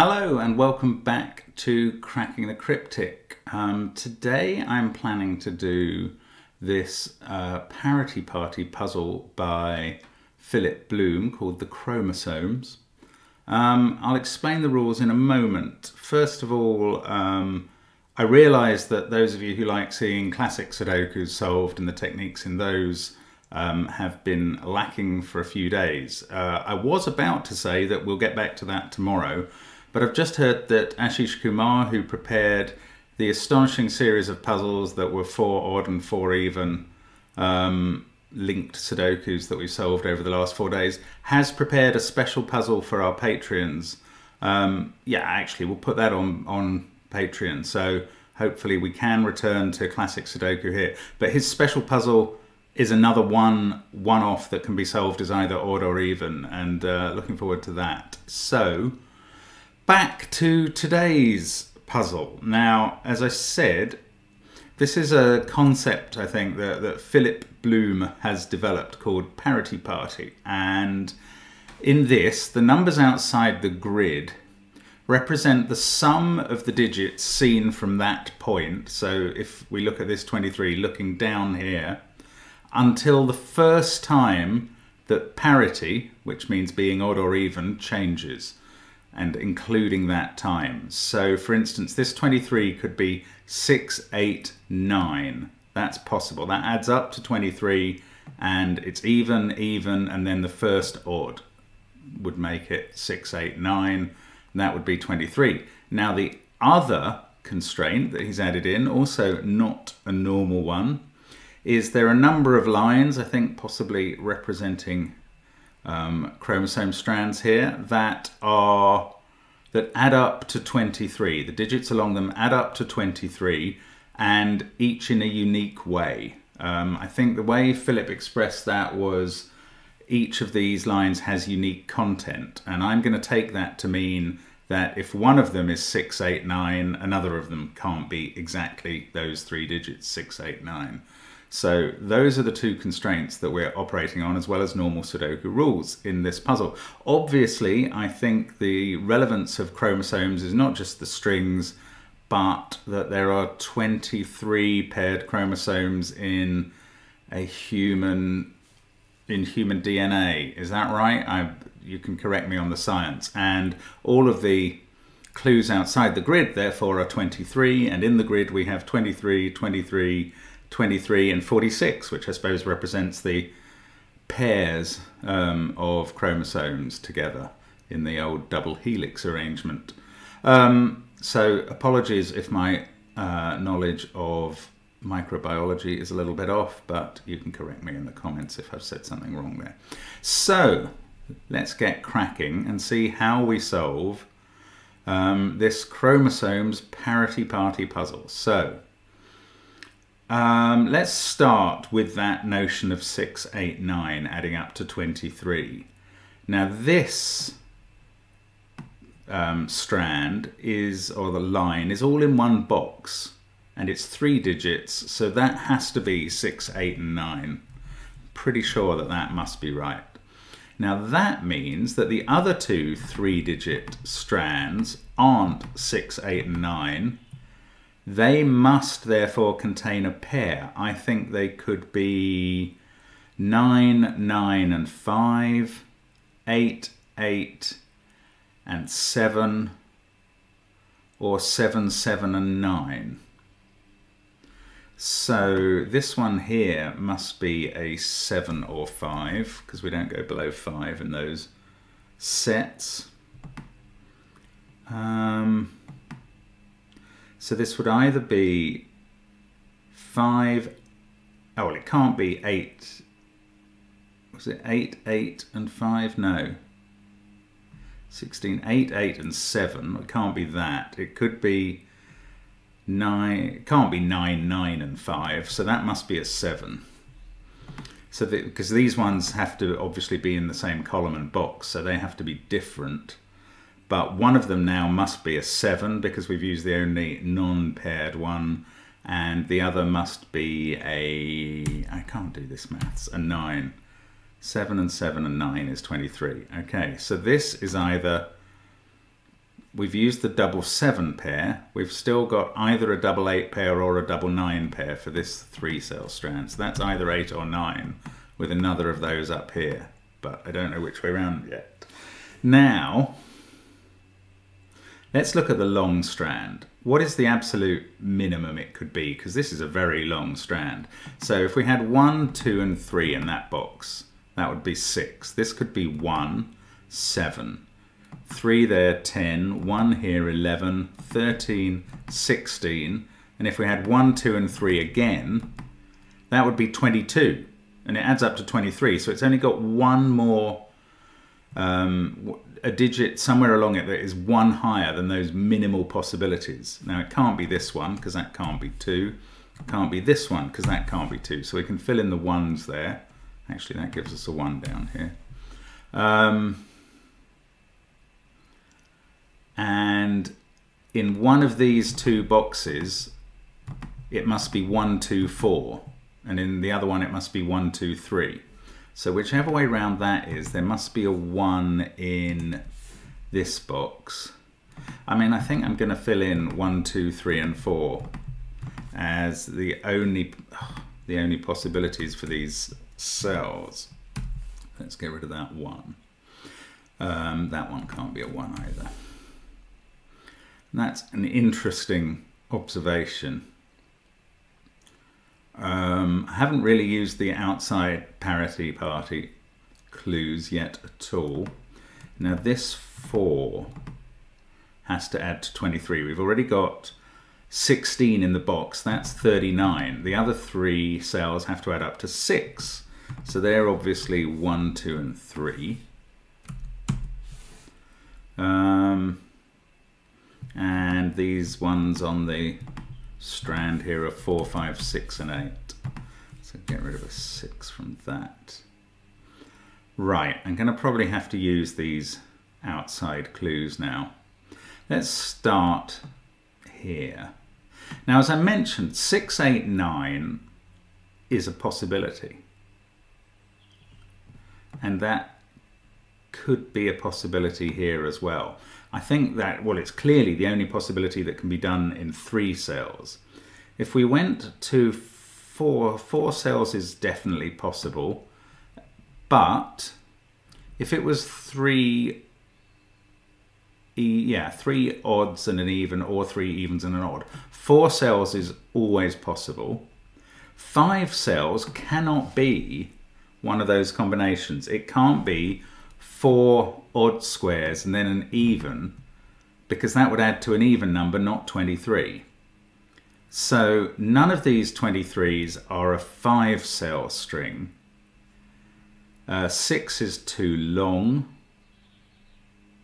Hello and welcome back to Cracking the Cryptic. Um, today I'm planning to do this uh, parity party puzzle by Philipp Blume called The Chromosomes. Um, I'll explain the rules in a moment. First of all, um, I realise that those of you who like seeing classic Sudokus solved and the techniques in those um, have been lacking for a few days. Uh, I was about to say that we'll get back to that tomorrow, but I've just heard that Ashish Kumar, who prepared the astonishing series of puzzles that were four odd and four even um, linked Sudokus that we solved over the last four days, has prepared a special puzzle for our Patreons. Um, yeah, actually, we'll put that on, on Patreon. So hopefully we can return to classic Sudoku here. But his special puzzle is another one one-off that can be solved as either odd or even, and uh, looking forward to that. So back to today's puzzle. Now, as I said, this is a concept I think that, that Philipp Blume has developed called parity party. And in this, the numbers outside the grid represent the sum of the digits seen from that point. So if we look at this 23 looking down here, until the first time that parity, which means being odd or even, changes and including that time. So for instance, this 23 could be 6, 8, 9. That's possible. That adds up to 23 and it's even, even, and then the first odd would make it 6, 8, 9. that would be 23. Now the other constraint that he's added in, also not a normal one, is there a number of lines, I think possibly representing um, chromosome strands here that are that add up to 23. The digits along them add up to 23 and each in a unique way. Um, I think the way Philipp expressed that was each of these lines has unique content and I'm going to take that to mean that if one of them is 689 another of them can't be exactly those three digits 689. So those are the two constraints that we're operating on as well as normal Sudoku rules in this puzzle. Obviously, I think the relevance of chromosomes is not just the strings, but that there are 23 paired chromosomes in a human in human DNA. Is that right? I, you can correct me on the science. And all of the clues outside the grid, therefore, are 23. And in the grid, we have 23, 23, 23 and 46, which I suppose represents the pairs um, of chromosomes together in the old double helix arrangement. Um, so apologies if my uh, knowledge of microbiology is a little bit off, but you can correct me in the comments if I've said something wrong there. So let's get cracking and see how we solve um, this chromosomes parity party puzzle. So um, let's start with that notion of 6, 8, 9 adding up to 23. Now this um, strand is, or the line, is all in one box and it's three digits, so that has to be 6, 8 and 9. Pretty sure that that must be right. Now that means that the other two three-digit strands aren't 6, 8 and 9, they must therefore contain a pair. I think they could be 9, 9 and 5, 8, 8 and 7, or 7, 7 and 9. So this one here must be a 7 or 5, because we don't go below 5 in those sets. Um, so this would either be 5, oh well it can't be 8, was it 8, 8 and 5? No. 16, 8, 8 and 7, it can't be that. It could be 9, it can't be 9, 9 and 5, so that must be a 7. So because these ones have to obviously be in the same column and box, so they have to be different but one of them now must be a 7 because we've used the only non-paired one and the other must be a I can't do this maths a 9 7 and 7 and 9 is 23 okay so this is either we've used the double seven pair. We've still got either a double eight pair or a double nine pair for this three cell strand. So that's either eight or nine with another of those up here, but I don't know which way around yet. Now, let's look at the long strand. What is the absolute minimum it could be? Because this is a very long strand. So if we had one, two, and three in that box, that would be six. This could be one, seven, three there, 10, one here, 11, 13, 16. And if we had one, two, and three again, that would be 22 and it adds up to 23. So it's only got one more, um, a digit somewhere along it that is one higher than those minimal possibilities. Now it can't be this one because that can't be two. It can't be this one because that can't be two. So we can fill in the ones there. Actually, that gives us a one down here. Um, and in one of these two boxes, it must be one, two, four and in the other one it must be 1, 2, 3. So whichever way round that is, there must be a 1 in this box. I mean, I think I'm going to fill in 1, 2, 3 and 4 as the only, the only possibilities for these cells. Let's get rid of that 1. Um, that one can't be a 1 either. And that's an interesting observation. Um, I haven't really used the outside parity party clues yet at all. Now this 4 has to add to 23. We've already got 16 in the box, that's 39. The other three cells have to add up to 6. So they're obviously 1, 2 and 3. Um, and these ones on the strand here of 4, 5, 6 and 8. So get rid of a 6 from that. Right, I'm going to probably have to use these outside clues now. Let's start here. Now, as I mentioned, 6, 8, 9 is a possibility. And that could be a possibility here as well. I think that, well, it's clearly the only possibility that can be done in three cells. If we went to four, four cells is definitely possible, but if it was three, yeah, three odds and an even or three evens and an odd, four cells is always possible. Five cells cannot be one of those combinations. It can't be four odd squares and then an even because that would add to an even number, not 23. So none of these 23s are a five cell string. Uh, six is too long,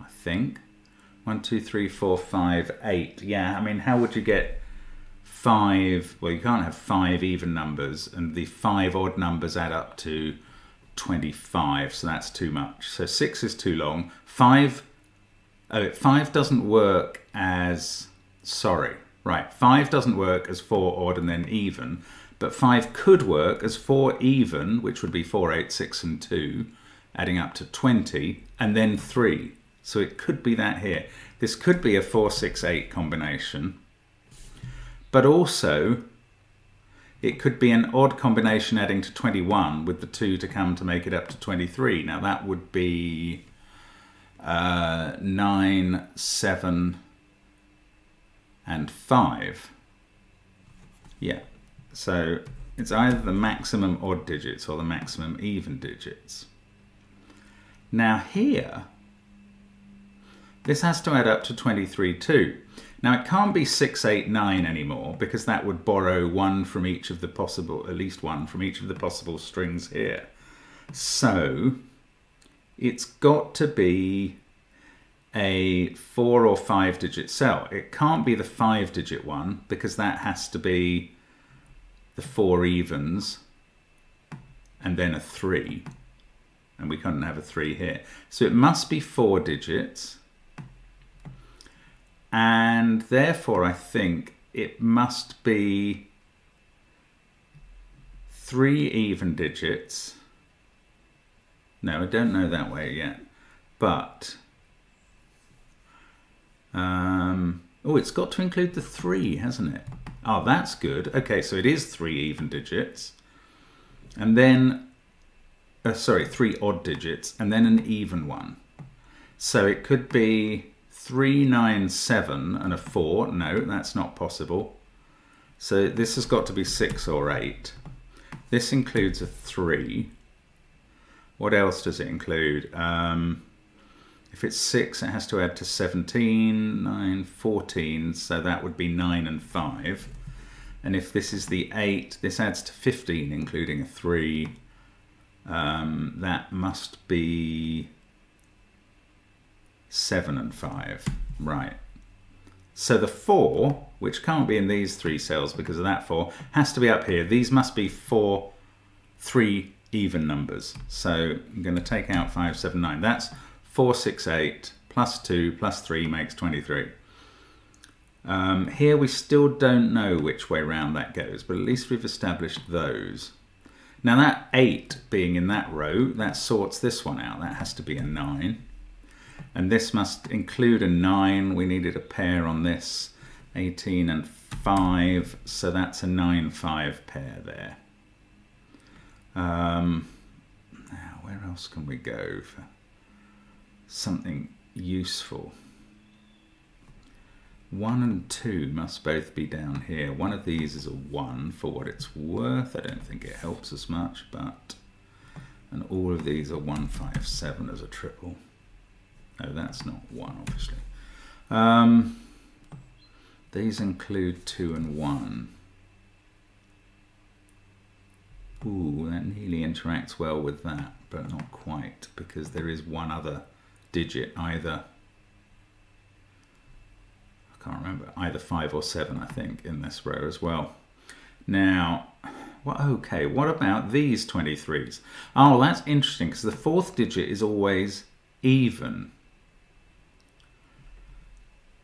I think. One, two, three, four, five, eight. Yeah, I mean, how would you get five? Well, you can't have five even numbers and the five odd numbers add up to 25, so that's too much. So 6 is too long. 5, oh, 5 doesn't work as, sorry, right, 5 doesn't work as 4 odd and then even, but 5 could work as 4 even, which would be 4, 8, 6 and 2, adding up to 20, and then 3. So it could be that here. This could be a 4, 6, 8 combination, but also it could be an odd combination adding to 21 with the 2 to come to make it up to 23. Now that would be uh, 9, 7 and 5. Yeah, so it's either the maximum odd digits or the maximum even digits. Now here, this has to add up to 23 too. Now it can't be 689 anymore because that would borrow one from each of the possible, at least one from each of the possible strings here. So it's got to be a four or five digit cell. It can't be the five digit one because that has to be the four evens and then a three. And we couldn't have a three here. So it must be four digits and therefore I think it must be three even digits. No, I don't know that way yet, but Um, oh, it's got to include the three, hasn't it? Oh, that's good. Okay, so it is three even digits. And then, uh, sorry, three odd digits, and then an even one. So it could be 397 and a 4. No, that's not possible. So this has got to be 6 or 8. This includes a 3. What else does it include? Um, if it's 6, it has to add to 17, 9, 14, so that would be 9 and 5. And if this is the 8, this adds to 15, including a 3. Um, that must be 7 and 5. Right. So the 4, which can't be in these three cells because of that 4, has to be up here. These must be 4, 3 even numbers. So I'm going to take out 5, 7, 9. That's 4, 6, 8 plus 2 plus 3 makes 23. Um, here we still don't know which way round that goes, but at least we've established those. Now that 8 being in that row, that sorts this one out. That has to be a 9. And this must include a 9. We needed a pair on this. 18 and 5, so that's a 9-5 pair there. Um, now, where else can we go for something useful? 1 and 2 must both be down here. One of these is a 1 for what it's worth. I don't think it helps as much, but... And all of these are 157 as a triple. No, that's not 1, obviously. Um, these include 2 and 1. Ooh, that nearly interacts well with that, but not quite, because there is one other digit, either I can't remember, either five or seven, I think, in this row as well. Now, well, okay, what about these 23s? Oh, that's interesting because the fourth digit is always even.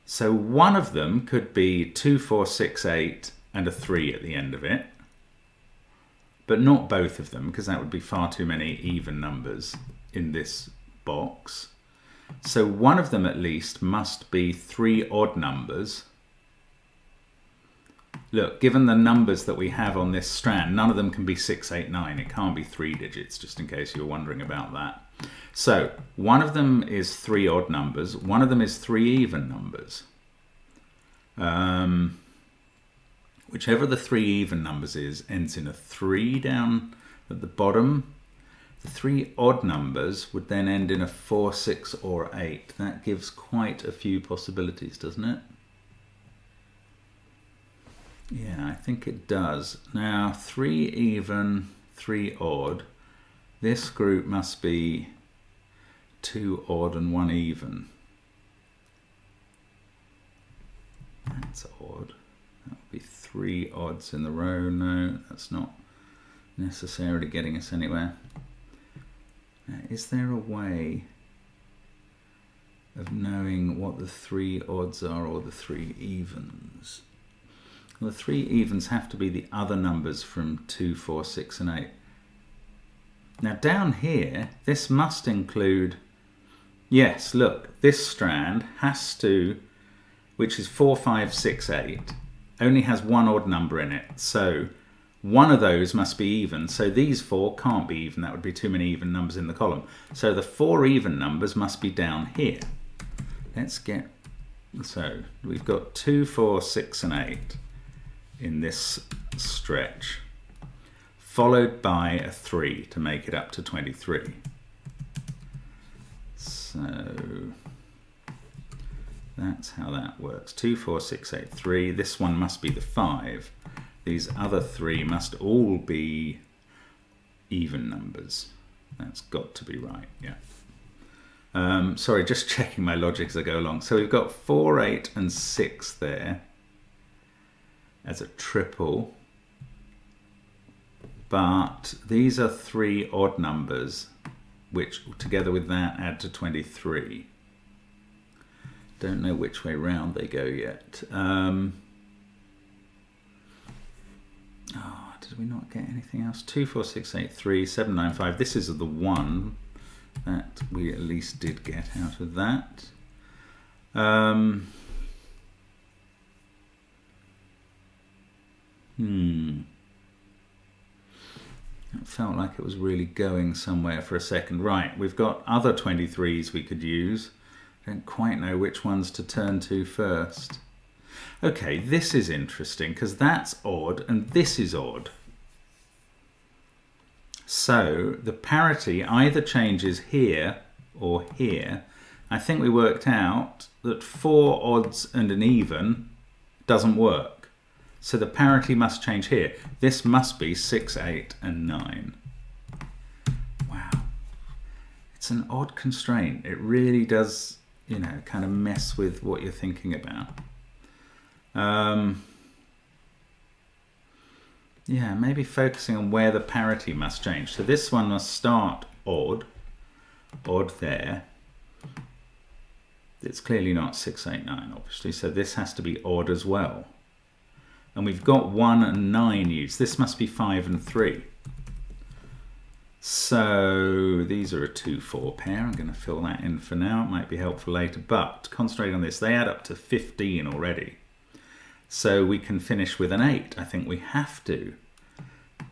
So one of them could be 2, 4, 6, 8 and a 3 at the end of it. But not both of them because that would be far too many even numbers in this box. So one of them at least must be three odd numbers. Look, given the numbers that we have on this strand, none of them can be 6, 8, 9. It can't be three digits, just in case you're wondering about that. So one of them is three odd numbers. One of them is three even numbers. Um, whichever the three even numbers is, ends in a 3 down at the bottom. The three odd numbers would then end in a 4, 6 or 8. That gives quite a few possibilities, doesn't it? Yeah, I think it does. Now, 3 even, 3 odd. This group must be 2 odd and 1 even. That's odd. That would be 3 odds in the row. No, that's not necessarily getting us anywhere. Now, is there a way of knowing what the three odds are or the three evens? Well, the three evens have to be the other numbers from 2, 4, 6 and 8. Now down here, this must include, yes, look, this strand has to, which is 4, 5, 6, 8, only has one odd number in it. So one of those must be even, so these four can't be even. That would be too many even numbers in the column. So the four even numbers must be down here. Let's get, so we've got two, four, six, and eight in this stretch, followed by a three to make it up to 23. So that's how that works. Two, four, six, eight, three. This one must be the five these other three must all be even numbers. That's got to be right, yeah. Um, sorry, just checking my logic as I go along. So we've got 4, 8 and 6 there as a triple. But these are three odd numbers, which together with that add to 23. Don't know which way round they go yet. Um, Oh, did we not get anything else? 2, 4, 6, 8, 3, 7, 9, 5. This is the one that we at least did get out of that. Um, hmm. Felt like it was really going somewhere for a second. Right, we've got other 23s we could use. I don't quite know which ones to turn to first. Okay, this is interesting because that's odd and this is odd. So the parity either changes here or here. I think we worked out that four odds and an even doesn't work. So the parity must change here. This must be 6, 8 and 9. Wow. It's an odd constraint. It really does, you know, kind of mess with what you're thinking about. Um, yeah, maybe focusing on where the parity must change. So this one must start odd, odd there. It's clearly not 689, obviously, so this has to be odd as well. And we've got 1 and 9 used. This must be 5 and 3. So these are a 2-4 pair. I'm going to fill that in for now. It might be helpful later, but concentrate on this. They add up to 15 already. So we can finish with an 8. I think we have to.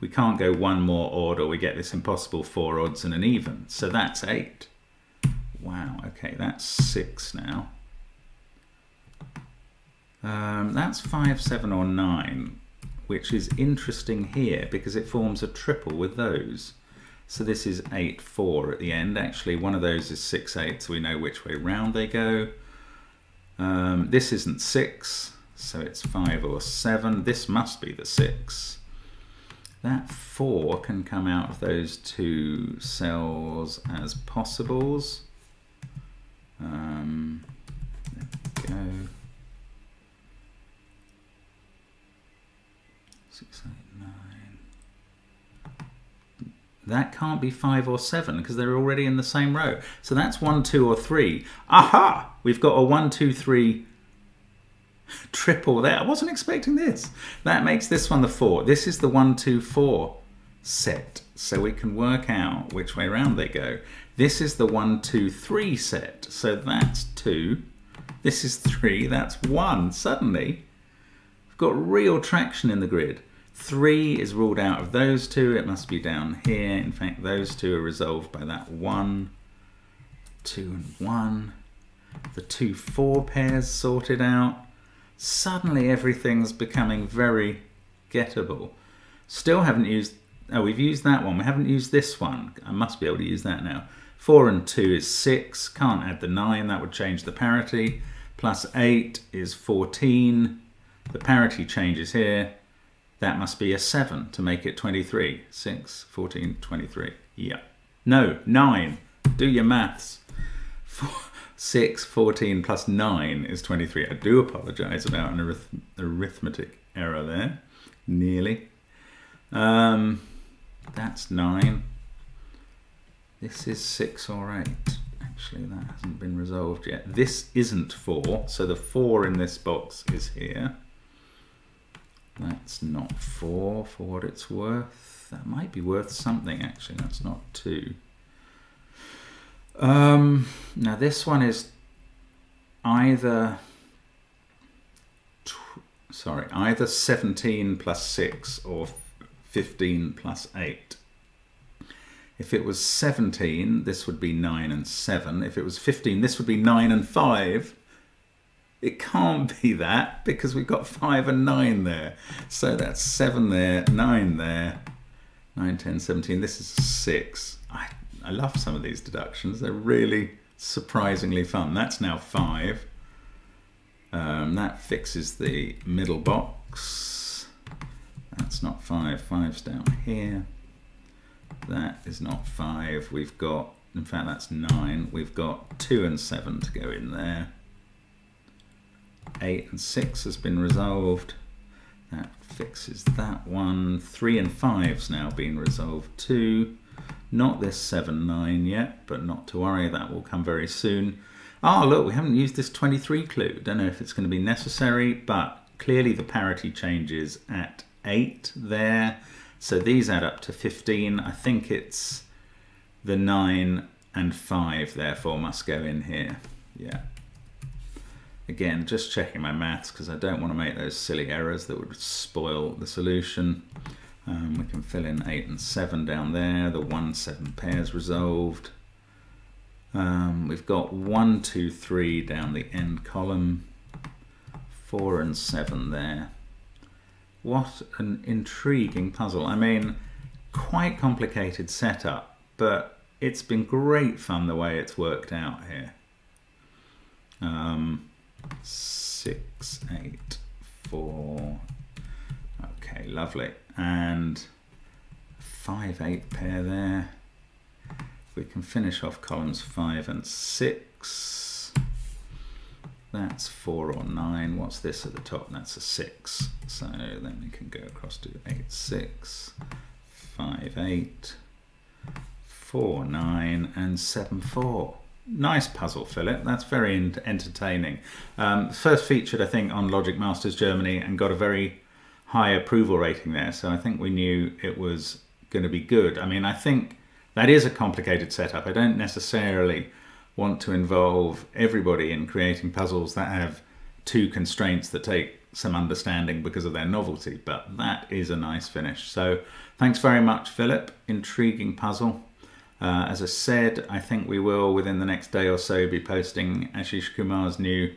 We can't go one more odd or we get this impossible 4 odds and an even. So that's 8. Wow, okay, that's 6 now. Um, that's 5, 7 or 9, which is interesting here because it forms a triple with those. So this is 8, 4 at the end. Actually, one of those is 6, 8, so we know which way round they go. Um, this isn't 6, so it's 5 or 7. This must be the 6. That 4 can come out of those two cells as possibles. Um, there we go. Six, eight, nine. That can't be 5 or 7 because they're already in the same row. So that's 1, 2 or 3. Aha! We've got a one, two, three triple there. I wasn't expecting this. That makes this one the four. This is the one, two, four set. So we can work out which way around they go. This is the one, two, three set. So that's two. This is three. That's one. Suddenly, we've got real traction in the grid. Three is ruled out of those two. It must be down here. In fact, those two are resolved by that one, two, and one. The two, four pairs sorted out suddenly everything's becoming very gettable. Still haven't used, oh, we've used that one. We haven't used this one. I must be able to use that now. 4 and 2 is 6. Can't add the 9. That would change the parity. Plus 8 is 14. The parity changes here. That must be a 7 to make it 23. 6, 14, 23. Yeah. No, 9. Do your maths. Four, 6, 14 plus 9 is 23. I do apologise about an arith arithmetic error there. Nearly. Um, that's 9. This is 6 or 8. Actually, that hasn't been resolved yet. This isn't 4, so the 4 in this box is here. That's not 4 for what it's worth. That might be worth something, actually. That's not 2. Um, now this one is either sorry either 17 plus 6 or 15 plus 8. If it was 17, this would be 9 and 7. If it was 15, this would be 9 and 5. It can't be that because we've got 5 and 9 there. So that's 7 there, 9 there, 9, 10, 17. This is 6. I I love some of these deductions. They're really surprisingly fun. That's now five. Um, that fixes the middle box. That's not five. Five's down here. That is not five. We've got, in fact, that's nine. We've got two and seven to go in there. Eight and six has been resolved. That fixes that one. Three and five's now been resolved too. Not this 7, 9 yet, but not to worry, that will come very soon. Ah, oh, look, we haven't used this 23 clue. Don't know if it's going to be necessary, but clearly the parity changes at 8 there. So these add up to 15. I think it's the 9 and 5, therefore, must go in here. Yeah. Again, just checking my maths because I don't want to make those silly errors that would spoil the solution. Um, we can fill in 8 and 7 down there. The 1, 7 pairs resolved. Um, we've got 1, 2, 3 down the end column. 4 and 7 there. What an intriguing puzzle. I mean, quite complicated setup, but it's been great fun the way it's worked out here. Um, six, eight, four. Okay, lovely. And five, eight pair there. We can finish off columns five and six. That's four or nine. What's this at the top? That's a six. So then we can go across to eight, six, five, eight, four, nine, and seven, four. Nice puzzle, Philipp. That's very entertaining. Um, first featured, I think, on Logic Masters Germany and got a very high approval rating there. So I think we knew it was going to be good. I mean, I think that is a complicated setup. I don't necessarily want to involve everybody in creating puzzles that have two constraints that take some understanding because of their novelty, but that is a nice finish. So thanks very much, Philipp. Intriguing puzzle. Uh, as I said, I think we will within the next day or so be posting Ashish Kumar's new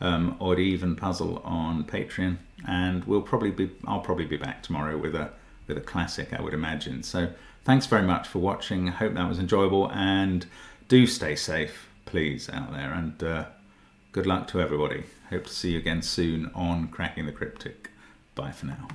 um, odd even puzzle on Patreon, and we'll probably be I'll probably be back tomorrow with a with a classic, I would imagine. So thanks very much for watching. I hope that was enjoyable, and do stay safe, please, out there, and uh, good luck to everybody. Hope to see you again soon on Cracking the Cryptic. Bye for now.